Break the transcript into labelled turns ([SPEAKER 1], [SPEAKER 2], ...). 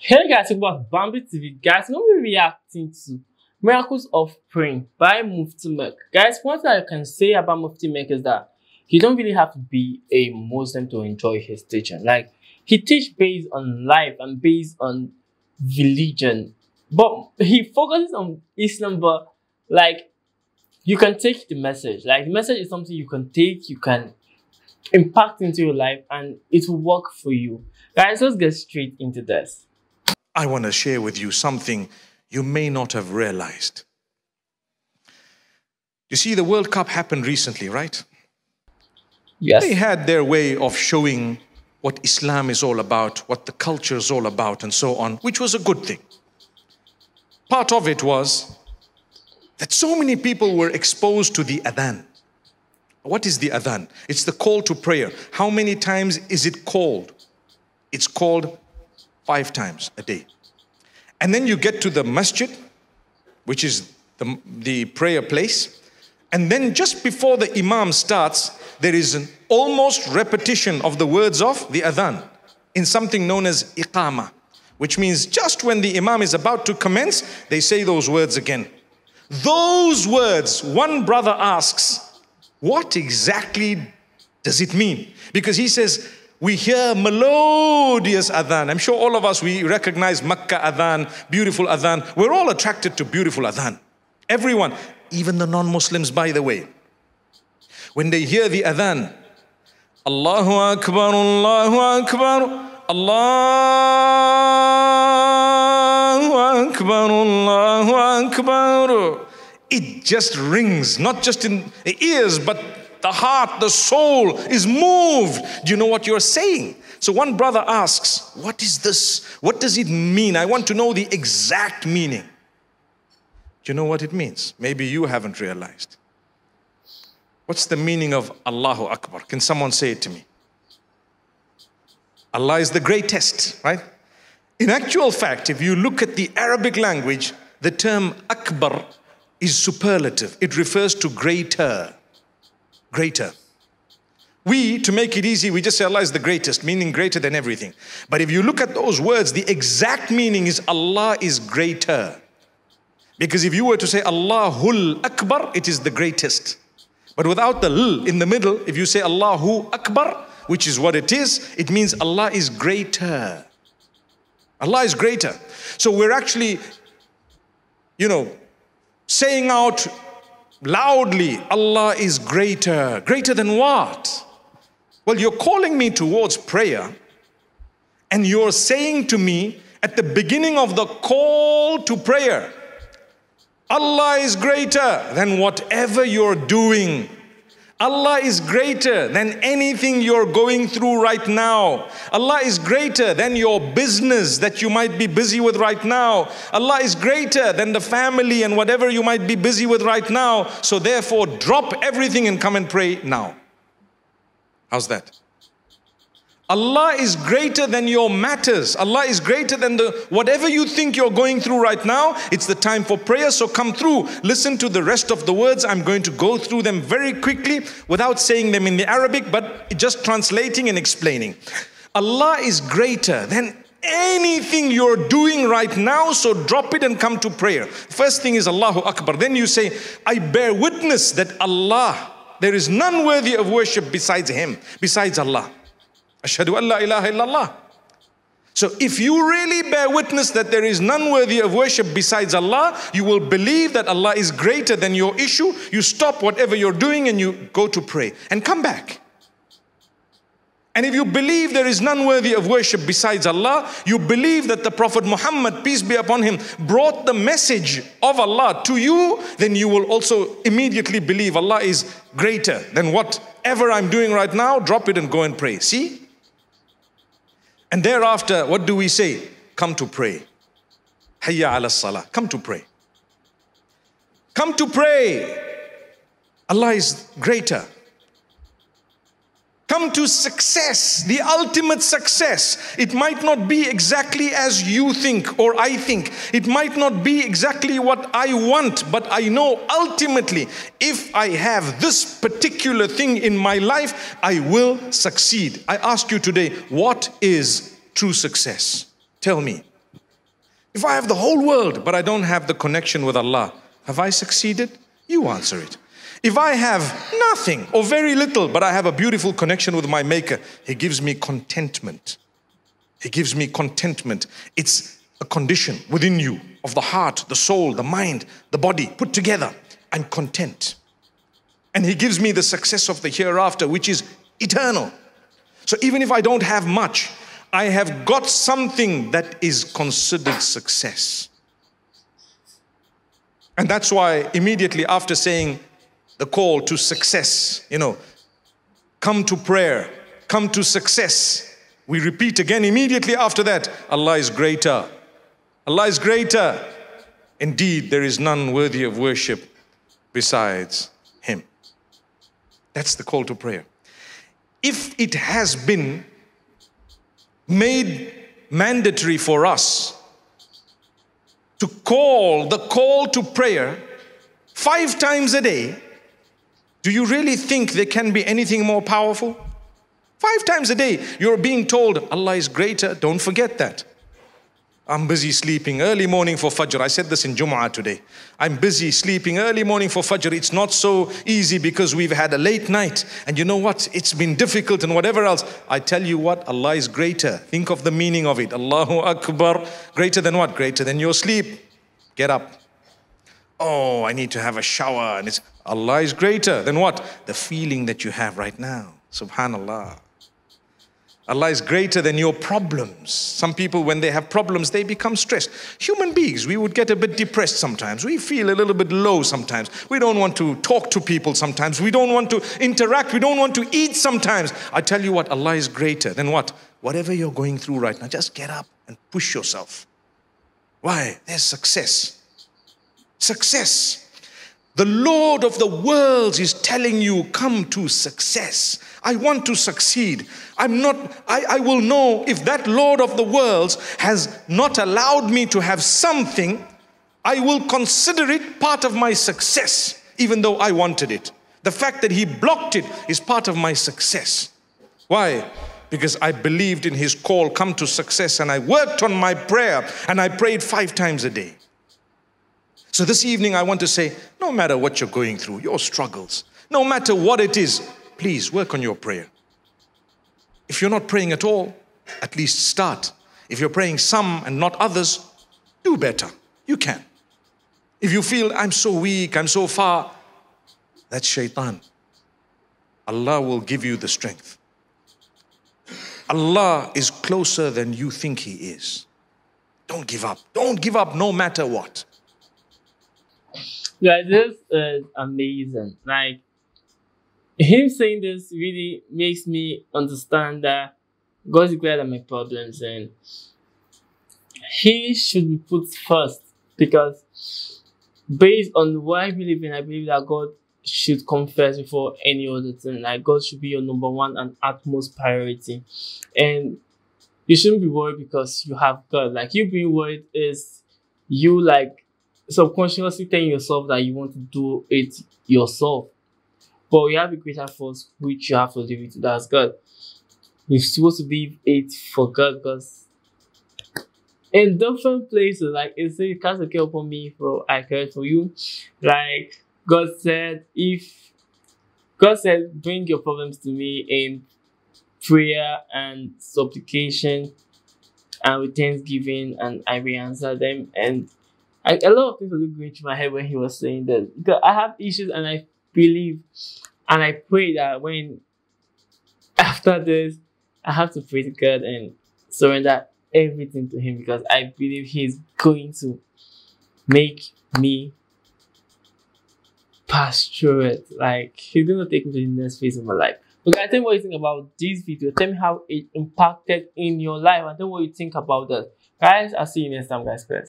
[SPEAKER 1] Hey guys, about Bambi TV. Guys, now we're reacting to Miracles of Praying by Mufti Menk. Guys, one thing I can say about Mufti Menk is that he don't really have to be a Muslim to enjoy his teaching. Like, he teach based on life and based on religion. But he focuses on Islam, but like, you can take the message. Like, the message is something you can take, you can impact into your life, and it will work for you. Guys, let's get straight into this.
[SPEAKER 2] I want to share with you something you may not have realized. You see, the World Cup happened recently, right?
[SPEAKER 1] Yes.
[SPEAKER 2] They had their way of showing what Islam is all about, what the culture is all about, and so on, which was a good thing. Part of it was that so many people were exposed to the adhan. What is the adhan? It's the call to prayer. How many times is it called? It's called five times a day. And then you get to the masjid, which is the, the prayer place. And then just before the imam starts, there is an almost repetition of the words of the adhan in something known as iqama, which means just when the imam is about to commence, they say those words again. Those words, one brother asks, what exactly does it mean? Because he says, we hear melodious adhan. I'm sure all of us, we recognize Makkah adhan, beautiful adhan. We're all attracted to beautiful adhan. Everyone, even the non-Muslims, by the way. When they hear the adhan, Allahu Akbar, Allahu Akbar, Allahu Akbar, Allahu Akbar. It just rings, not just in the ears, but the heart, the soul is moved. Do you know what you're saying? So one brother asks, What is this? What does it mean? I want to know the exact meaning. Do you know what it means? Maybe you haven't realized. What's the meaning of Allahu Akbar? Can someone say it to me? Allah is the greatest, right? In actual fact, if you look at the Arabic language, the term Akbar is superlative. It refers to greater greater. We, to make it easy, we just say Allah is the greatest, meaning greater than everything. But if you look at those words, the exact meaning is Allah is greater. Because if you were to say Allahul Akbar, it is the greatest. But without the l in the middle, if you say Allahu Akbar, which is what it is, it means Allah is greater. Allah is greater. So we're actually, you know, saying out loudly, Allah is greater. Greater than what? Well, you're calling me towards prayer, and you're saying to me at the beginning of the call to prayer, Allah is greater than whatever you're doing. Allah is greater than anything you're going through right now. Allah is greater than your business that you might be busy with right now. Allah is greater than the family and whatever you might be busy with right now. So therefore, drop everything and come and pray now. How's that? Allah is greater than your matters. Allah is greater than the whatever you think you're going through right now. It's the time for prayer. So come through. Listen to the rest of the words. I'm going to go through them very quickly without saying them in the Arabic, but just translating and explaining. Allah is greater than anything you're doing right now, so drop it and come to prayer. First thing is Allahu Akbar. Then you say, I bear witness that Allah, there is none worthy of worship besides Him, besides Allah. Ashhadu an la ilaha illallah. So if you really bear witness that there is none worthy of worship besides Allah, you will believe that Allah is greater than your issue. You stop whatever you're doing and you go to pray and come back. And if you believe there is none worthy of worship besides Allah, you believe that the Prophet Muhammad, peace be upon him, brought the message of Allah to you, then you will also immediately believe Allah is greater than whatever I'm doing right now. Drop it and go and pray. See? And thereafter, what do we say? Come to pray. Hayya ala salah. Come to pray. Come to pray. Allah is greater. Come to success, the ultimate success. It might not be exactly as you think or I think. It might not be exactly what I want, but I know ultimately if I have this particular thing in my life, I will succeed. I ask you today, what is true success? Tell me. If I have the whole world, but I don't have the connection with Allah, have I succeeded? You answer it. If I have nothing or very little, but I have a beautiful connection with my Maker, He gives me contentment. He gives me contentment. It's a condition within you of the heart, the soul, the mind, the body put together. I'm content. And He gives me the success of the hereafter, which is eternal. So even if I don't have much, I have got something that is considered success. And that's why immediately after saying the call to success, you know, come to prayer, come to success, we repeat again immediately after that Allah is greater. Allah is greater. Indeed, there is none worthy of worship besides Him. That's the call to prayer. If it has been made mandatory for us to call the call to prayer five times a day, do you really think there can be anything more powerful? Five times a day, you're being told Allah is greater. Don't forget that. I'm busy sleeping early morning for Fajr. I said this in Jum'ah today. I'm busy sleeping early morning for Fajr. It's not so easy because we've had a late night. And you know what? It's been difficult and whatever else. I tell you what, Allah is greater. Think of the meaning of it. Allahu Akbar. Greater than what? Greater than your sleep. Get up. Oh, I need to have a shower. And it's Allah is greater than what? The feeling that you have right now. Subhanallah. Allah is greater than your problems. Some people, when they have problems, they become stressed. Human beings, we would get a bit depressed sometimes. We feel a little bit low sometimes. We don't want to talk to people sometimes. We don't want to interact. We don't want to eat sometimes. I tell you what, Allah is greater than what? Whatever you're going through right now, just get up and push yourself. Why? There's success. Success. The Lord of the worlds is telling you, come to success. I want to succeed. I'm not, I, I will know if that Lord of the worlds has not allowed me to have something, I will consider it part of my success, even though I wanted it. The fact that He blocked it is part of my success. Why? Because I believed in His call, come to success, and I worked on my prayer, and I prayed five times a day. So this evening, I want to say no matter what you're going through, your struggles, no matter what it is, please work on your prayer. If you're not praying at all, at least start. If you're praying some and not others, do better. You can. If you feel I'm so weak, I'm so far, that's shaitan. Allah will give you the strength. Allah is closer than you think He is. Don't give up. Don't give up no matter what.
[SPEAKER 1] Yeah, this is amazing. Like him saying this really makes me understand that God's greater than my problems and he should be put first because based on what I believe in, I believe that God should come first before any other thing. Like God should be your number one and utmost priority. And you shouldn't be worried because you have God. Like you being worried is you like subconsciously telling yourself that you want to do it yourself. But you have a greater force which you have to it to. That's God. You're supposed to leave it for God because in different places, like it says, cast a care upon me for I care for you. Like God said, if God said, bring your problems to me in prayer and supplication and with thanksgiving, and I will answer them. And I, a lot of things were going through my head when he was saying that because I have issues and I believe and I pray that when after this I have to pray to God and surrender everything to Him because I believe He's going to make me pass through it. Like He's gonna take me to the next phase of my life. So guys, tell me what you think about this video. Tell me how it impacted in your life and tell me what you think about that. Guys, I'll see you next time, guys. Guys.